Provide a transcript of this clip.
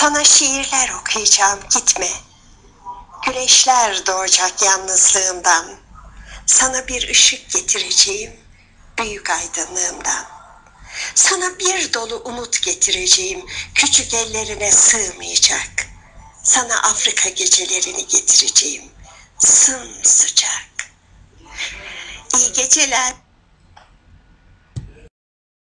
Sana şiirler okuyacağım gitme. Güneşler doğacak yalnızlığımdan. Sana bir ışık getireceğim büyük aydınlığımdan. Sana bir dolu umut getireceğim küçük ellerine sığmayacak. Sana Afrika gecelerini getireceğim sımsıcak. İyi geceler.